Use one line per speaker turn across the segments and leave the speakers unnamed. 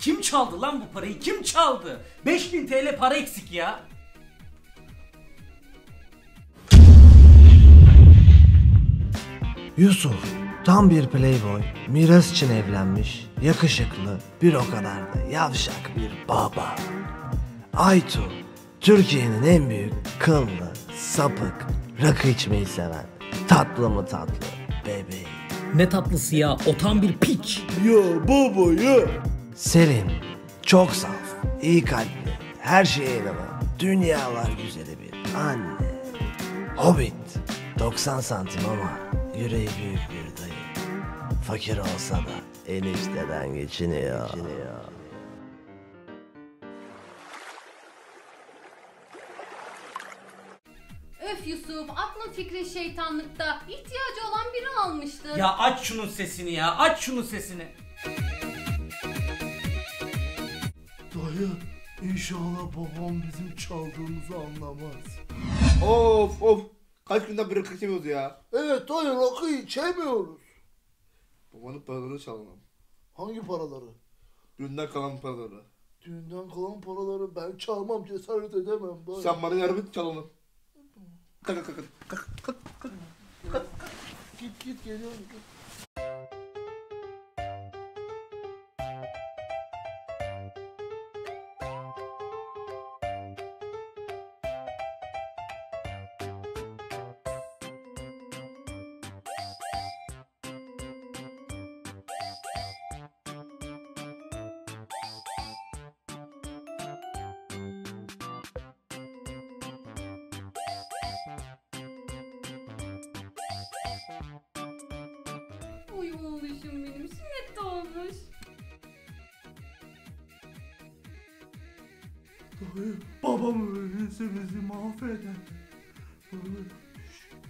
Kim çaldı lan bu parayı? Kim çaldı? 5000 TL para eksik ya.
Yusuf tam bir playboy, miras için evlenmiş, yakışıklı, bir o kadar da yavşak bir baba. Aytu, Türkiye'nin en büyük kıllı, sapık, rakı içmeyi seven, tatlı mı tatlı bebeği.
Ne tatlısı ya. O tam bir piç.
Ya baba ya. Selin, çok saf, iyi kalpli, her şeye inanan, dünyalar güzeli bir anne. Hobbit, 90 santim ama yüreği büyük bir dayı. Fakir olsa da enişteden geçiniyor. geçiniyor.
Öf Yusuf, aklın fikrin şeytanlıkta. İhtiyacı olan biri almıştır.
Ya aç şunun sesini ya. Aç şunun sesini.
Dayı inşallah babam bizim çaldığımızı anlamaz.
Of of. Kaç günden beri kaçamıyoruz ya.
Evet dayı rakı içemiyoruz.
Babanın paralarını çalalım.
Hangi paraları?
Dünden kalan paraları.
Düğünden kalan paraları ben çalmam cesaret edemem dayı.
Sen bana yardım et çalalım. Kalk kalk kalk. kalk.
Git git geliyorum. Git.
Uy oğluşum benim, sünnet de olmuş.
Babam öyleyse bizi mahveder.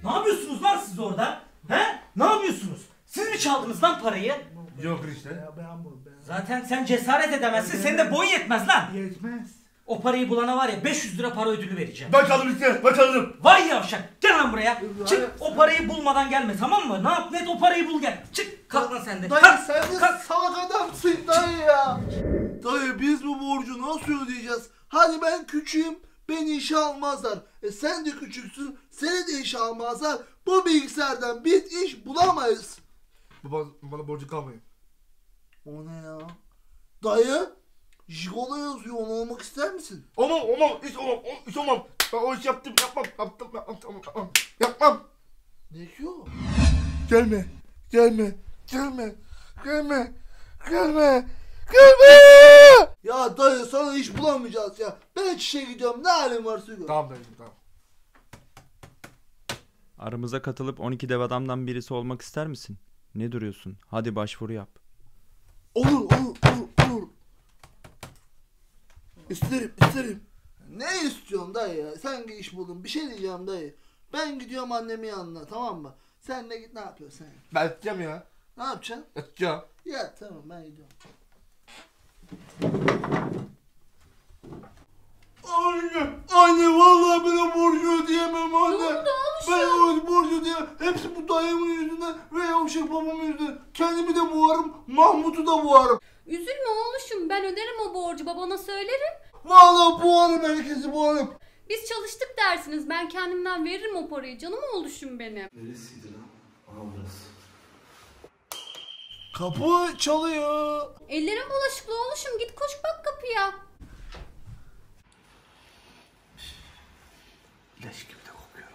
Ne yapıyorsunuz lan siz orada? He? Ne yapıyorsunuz? Siz mi çaldınız lan parayı?
Yok işte.
Ya ben bu ben.
Zaten sen cesaret edemezsin. Senin de boy yetmez lan.
Yetmez.
O parayı bulana var ya 500 lira para ödülü vereceğim.
Ben çaldım işte. Ben çaldım.
Vay yavşak. Gel lan buraya. Çık o parayı bulmadan gelme tamam mı? Ne yap net o parayı bul gel. Çık kalk lan sen de.
Dayı
Kalk,
sen de
kalk.
salak adamsın dayı ya. Dayı biz bu borcu nasıl ödeyeceğiz? Hadi ben küçüğüm beni işe almazlar. E sen de küçüksün seni de işe almazlar. Bu bilgisayardan biz iş bulamayız.
Baba bana borcu kalmayın.
O ne ya? Dayı Jigolo yazıyor onu olmak ister misin?
Olmam olmam. Hiç olmam. Hiç olmam. Ben o işi yaptım. Yapmam. Yaptım. Yapmam. Yapmam. Yapmam. Yapmam.
Ne o?
Gelme. Gelme. Gelme. Gelme. Gelme. Gelme.
Ya dayı sana iş bulamayacağız ya. Ben işe gidiyorum ne halin varsa gör.
Tamam dayıcım tamam.
Aramıza katılıp 12 dev adamdan birisi olmak ister misin? Ne duruyorsun? Hadi başvuru yap.
Olur olur olur olur. İsterim isterim. Ne istiyorsun dayı ya? Sen bir iş buldun. Bir şey diyeceğim dayı. Ben gidiyorum annemin yanına tamam mı? Sen de git ne yapıyorsun sen?
Ben yatacağım ya.
Ne yapacaksın?
Yatacağım.
Ya tamam ben gidiyorum. Anne, anne vallahi ben o borcu ödeyemem anne.
Ne oldu
Ben
oğluşum?
o borcu ödeyemem. Hepsi bu dayımın yüzünden ve yavşak babamın yüzünden. Kendimi de boğarım, Mahmut'u da boğarım.
Üzülme oğluşum, ben öderim o borcu, babana söylerim.
Vallahi boğarım herkesi boğarım.
Biz çalıştık dersiniz, ben kendimden veririm o parayı. Canım oğluşum benim.
Kapı çalıyor.
Ellerim bulaşıklı oğluşum, git koş bak kapıya.
Gibi de kokuyor.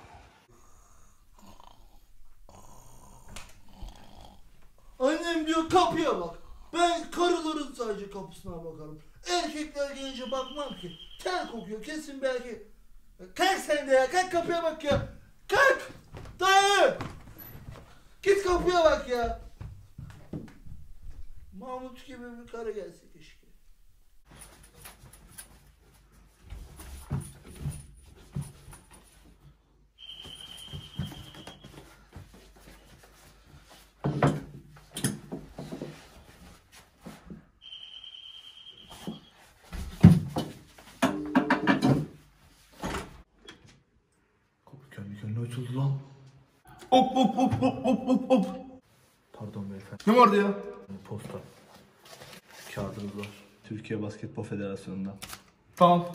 Annem diyor kapıya bak. Ben karıların sadece kapısına bakarım. Erkekler gelince bakmam ki. Ter kokuyor kesin belki. Kalk sen de ya kalk kapıya bak ya. Kalk. Dayı. Git kapıya bak ya. Mahmut gibi bir karı gelse
Hop hop hop hop hop hop hop.
Pardon beyefendi.
Ne vardı ya?
Posta. Kağıdınız var. Türkiye Basketbol Federasyonu'ndan.
Tamam.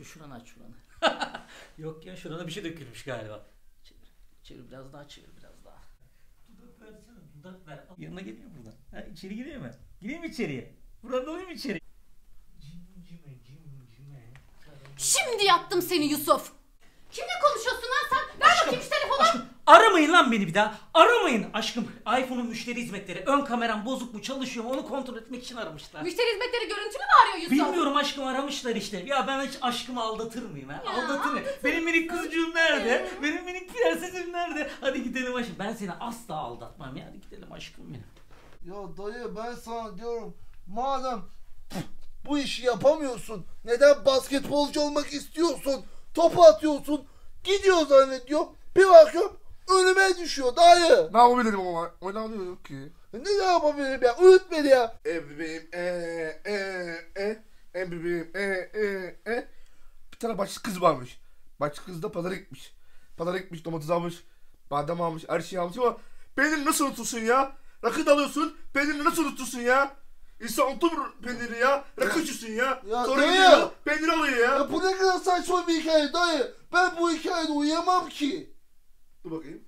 Şu şuranı aç şuranı. Yok ya şurana bir şey dökülmüş galiba. Çevir. Çevir biraz daha çevir biraz daha. Dudak versene dudak ver. Yanına geliyor buradan. Ha, içeri giriyor mu? Gireyim mi içeriye? Buradan dalayım mı içeri? Cimcime cimcime.
Şimdi yattım seni Yusuf. Kimle konuşuyorsun lan sen? Ver bakayım şu telefonu.
Aramayın lan beni bir daha. Aramayın aşkım. iPhone'un müşteri hizmetleri. Ön kameram bozuk mu çalışıyor mu onu kontrol etmek için aramışlar.
Müşteri hizmetleri görüntülü mü arıyor Yusuf?
Bilmiyorum aşkım aramışlar işte. Ya ben hiç aşkımı aldatır mıyım ha? Aldatır mıyım? Benim minik kuzucuğum nerede? Benim minik prensesim nerede? Hadi gidelim aşkım. Ben seni asla aldatmam ya. Hadi gidelim aşkım benim.
Ya dayı ben sana diyorum madem bu işi yapamıyorsun neden basketbolcu olmak istiyorsun topu atıyorsun gidiyor zannediyor bir bakıyorum önüme düşüyor dayı
Ne yapabilirim ama? Oynamıyorum ki.
ne yapabilirim ya uyut beni ya
E bebeğim e e e e bebeğim e e e bir tane başka kız varmış. Başka kız da pazara gitmiş. Pazara gitmiş domates almış. Badem almış her şeyi almış ama peyniri nasıl unutursun ya? Rakı da alıyorsun peyniri nasıl unutursun ya? İnsan unutur peyniri ya. Rakı içiyorsun ya.
Ya
Sonra
dayı!
gidiyor peynir alıyor ya.
ya bu ne kadar saçma bir hikaye dayı ben bu hikayede uyuyamam ki
Dur bakayım.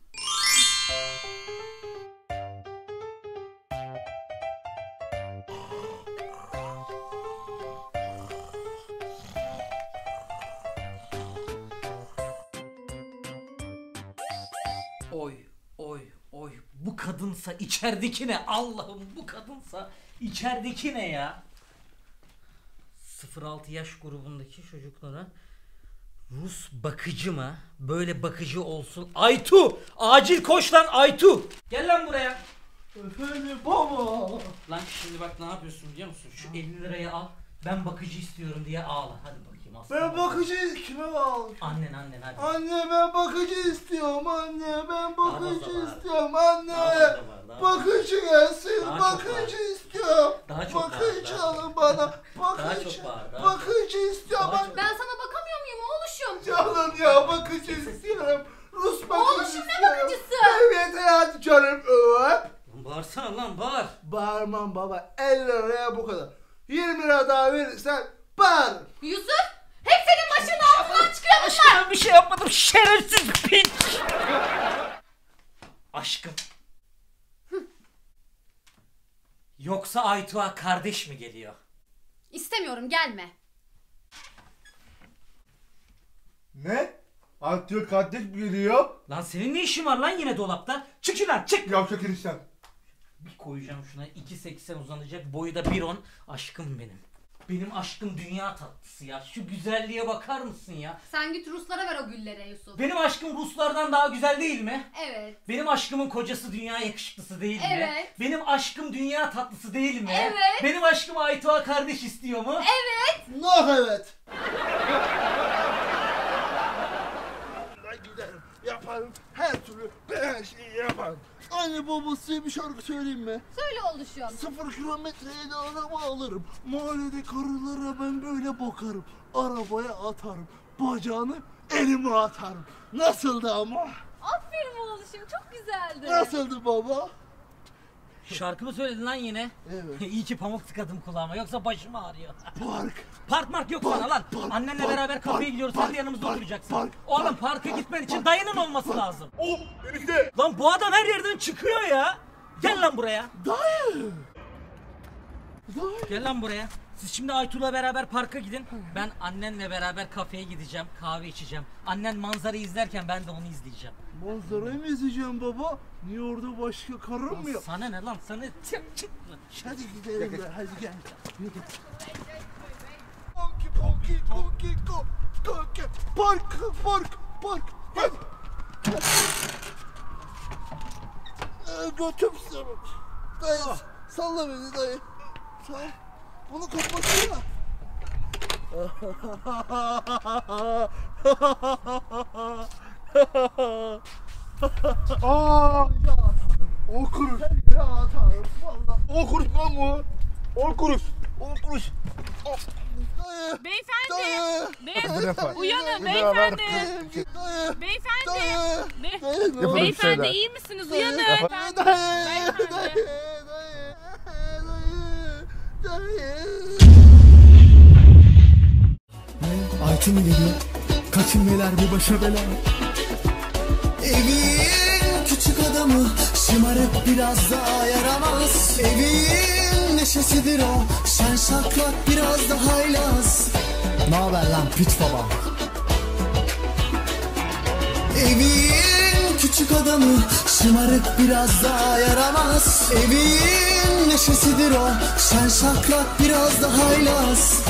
Oy oy oy. Bu kadınsa içerideki ne? Allah'ım bu kadınsa içerideki ne ya? 0-6 yaş grubundaki çocuklara Rus bakıcı mı? Böyle bakıcı olsun. Aytu! Acil koş lan Aytu! Gel lan buraya.
efendim baba
Lan şimdi bak ne yapıyorsun biliyor musun? Şu 50 lirayı al. Ben bakıcı istiyorum diye ağla. Hadi bakayım aslan.
ben bakıcı kime bağlı
Annen annen hadi.
Anne ben bakıcı istiyorum anne ben bakıcı
fazla var.
istiyorum anne
Daha fazla var, daha
bakıcı gelsin
Daha çok
bakıcı istiyorum
Daha çok var,
bakıcı
daha-
alın bana
Daha
bakıcı
çok var, daha
bakıcı istiyorum
Daha
anne.
çok-
Ben sana bakamıyor
canım ya bakıcı istiyorum Rus bakıcı
Oğluşum ne
istiyorum.
bakıcısı?
Evet hayatım canım öp.
Lan Bağırsana lan bağır.
Bağırmam baba 50 liraya bu kadar 20 lira daha verirsen bağırırım
Yusuf hep senin başının altından çıkıyor bunlar.
Aşkım ben bir şey yapmadım şerefsiz piç. Aşkım. Yoksa Aytuğa kardeş mi geliyor?
İstemiyorum gelme.
Ne? Artıyor kardeş mi geliyor?
Lan senin ne işin var lan yine dolapta? Çık şuradan çık.
Yavşak eniştem.
Bir koyacağım şuna 2.80 uzanacak boyu da 1.10 aşkım benim. Benim aşkım dünya tatlısı ya. Şu güzelliğe bakar mısın ya?
Sen git Ruslara ver o güllere Yusuf.
Benim aşkım Ruslardan daha güzel değil mi?
Evet.
Benim aşkımın kocası dünya yakışıklısı değil mi?
Evet.
Benim aşkım dünya tatlısı değil mi?
Evet.
Benim aşkım Aytuğa kardeş istiyor mu?
Nah evet. Ben giderim, yaparım, her türlü her şeyi yaparım. Anne baba size bir şarkı söyleyeyim mi?
Söyle oğluşum.
Sıfır kilometreye de araba alırım. Mahallede karılara ben böyle bakarım. Arabaya atarım. Bacağını elime atarım. Nasıldı ama?
Aferin oğluşum çok güzeldi.
Nasıldı baba?
Şarkımı söyledin lan yine.
Evet.
İyi ki pamuk tıkadım kulağıma yoksa başım ağrıyor.
Park.
Park mark yok
Park,
sana lan.
park,
Annenle
park,
beraber kafeye
park,
gidiyoruz.
park,
sen de yanımızda
park,
oturacaksın.
park,
Oğlum
park,
parka gitmen için dayının olması lazım.
Oh enişte.
Lan bu adam her yerden çıkıyor ya. Gel lan buraya.
Dayı. Dayı.
Gel lan buraya. Siz şimdi Aytul'la beraber parka gidin. Ben annenle beraber kafeye gideceğim. Kahve içeceğim. Annen manzarayı izlerken ben de onu izleyeceğim.
Manzarayı mı izleyeceğim baba? Niye orada başka karım mı yok?
Sana ne lan? Sana çık çık.
Hadi gidelim ben. Hadi gel. Yürü. Ponki ponki ponki ko ponki park park park. Hadi. Ee, götüm sürüm. Dayı salla beni dayı. Sağ ol. Bunu kapatsana.
Aa! O kuruş.
Ya tanrım valla.
O kuruş lan bu. O kuruş. O kuruş.
Dayı.
Beyefendi.
Dayı.
Be
Bir defa.
uyanın beyefendi.
Dayı.
Beyefendi. Be-.
Yapalım
beyefendi
şeyler.
iyi misiniz? Uyanın. Beyefendi. Beyefendi.
Aytun geliyor Kaçın neler bu başa bela? Evin küçük adamı Şımarık biraz daha yaramaz. Evin neşesidir o Şen şaklak biraz da haylaz. Naber lan piç baba? Evin küçük adamı Şımarık biraz daha yaramaz. Evin neşesidir o Şen şaklak biraz da haylaz